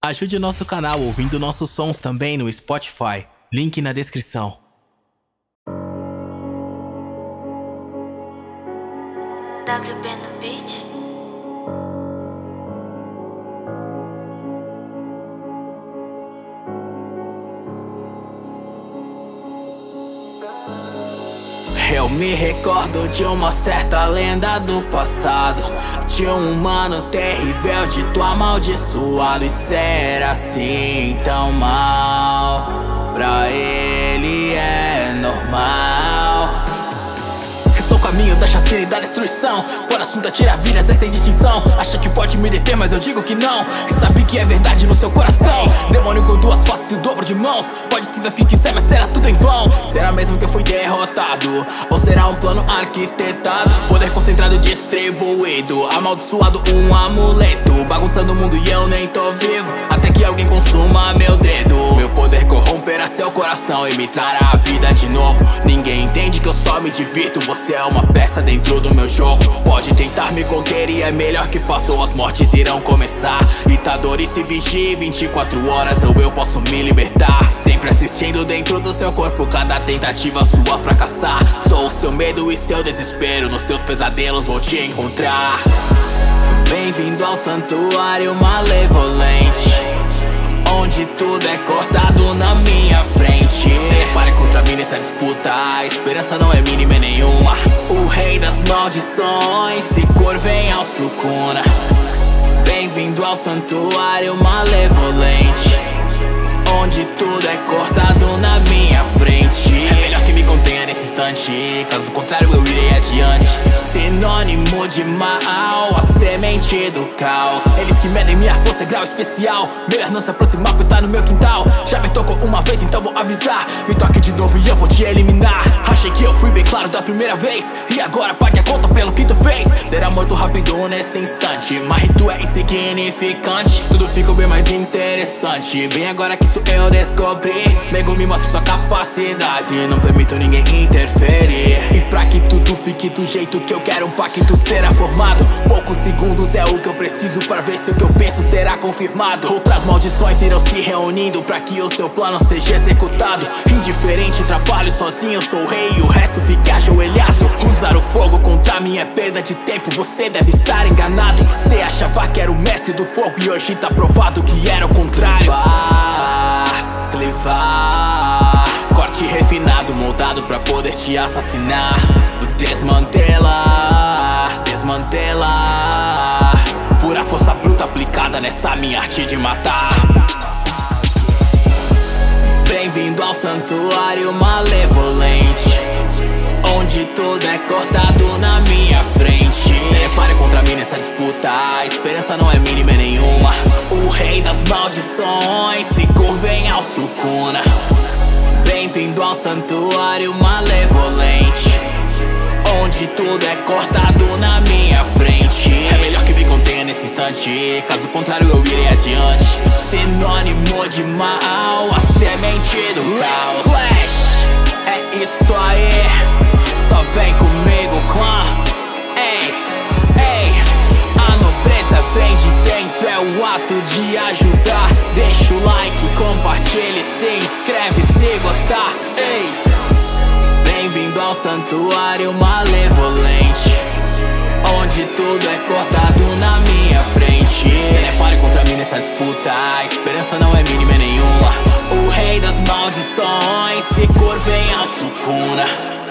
Ajude nosso canal ouvindo nossos sons também no Spotify. Link na descrição. WB no beat. Eu me recordo de uma certa lenda do passado. De um humano terrível, dito amaldiçoado. E ser assim tão mal e da destruição. Quando assunto atira vidas é sem distinção. Acha que pode me deter, mas eu digo que não. E sabe que é verdade no seu coração. Demônio com duas faces e dobro de mãos. Pode ter o que quiser, mas será tudo em vão. Será mesmo que eu fui derrotado? Ou será um plano arquitetado? Poder concentrado distribuído. Amaldiçoado um amuleto. Bagunçando o mundo e eu nem tô vivo. Até que alguém consuma meu dedo. Meu poder corromperá seu coração E me trará a vida de novo me divirto Você é uma peça dentro do meu jogo. Pode tentar me conter e é melhor que faça ou as mortes irão começar. Itador e se vigie 24 horas ou eu posso me libertar. Sempre assistindo dentro do seu corpo Cada tentativa sua fracassar. Sou o seu medo e seu desespero Nos teus pesadelos vou te encontrar. Bem-vindo ao santuário malevolente A esperança não é mínima nenhuma. O rei das maldições Se curvem ao sucuna. Bem-vindo ao santuário malevolente Onde tudo é cortado na minha frente. É melhor que me contenha nesse instante Caso contrário eu irei adiante Sinônimo de mal A semente do caos. Eles que medem minha força grau especial. Melhor não se aproximar pois está no meu quintal. Já me tocou uma vez então vou avisar. Me toque de novo e eu vou te eliminar. Achei que eu fui bem claro da primeira vez. E agora pague a conta pelo que tu fez. Será morto rápido nesse instante. Mas tu é insignificante. Tudo ficou bem mais interessante. Bem agora que isso eu descobri. Nego me mostra sua capacidade. Não permito ninguém interferir. E pra que tudo fique do jeito que eu quero Pacto será formado. Poucos segundos é o que eu preciso Pra ver se o que eu penso será confirmado. Outras maldições irão se reunindo Pra que o seu plano seja executado. Indiferente, trabalho sozinho Sou rei e o resto fica ajoelhado. Usar o fogo contra mim é perda de tempo Você deve estar enganado. Cê achava que era o mestre do fogo E hoje tá provado que era o contrário. Clivar Corte refinado, moldado pra poder te assassinar. Desmantela, Pura força bruta aplicada nessa minha arte de matar. Bem-vindo ao santuário malevolente Onde tudo é cortado na minha frente. Separe contra mim nessa disputa A esperança não é mínima nenhuma. O rei das maldições Se curvem ao sucuna. Bem-vindo ao santuário malevolente Tudo é cortado na minha frente. É melhor que me contenha nesse instante. Caso contrário eu irei adiante. Sinônimo de mal A semente do caos. É isso aí. Só vem comigo, clã Ei, ei. A nobreza vem de dentro É o ato de ajudar. Deixa o like, compartilhe Se inscreve se gostar. Ei santuário malevolente Onde tudo é cortado na minha frente. Cê nem pare contra mim nessa disputa A esperança não é mínima nenhuma. O rei das maldições Se curvem ao sucuna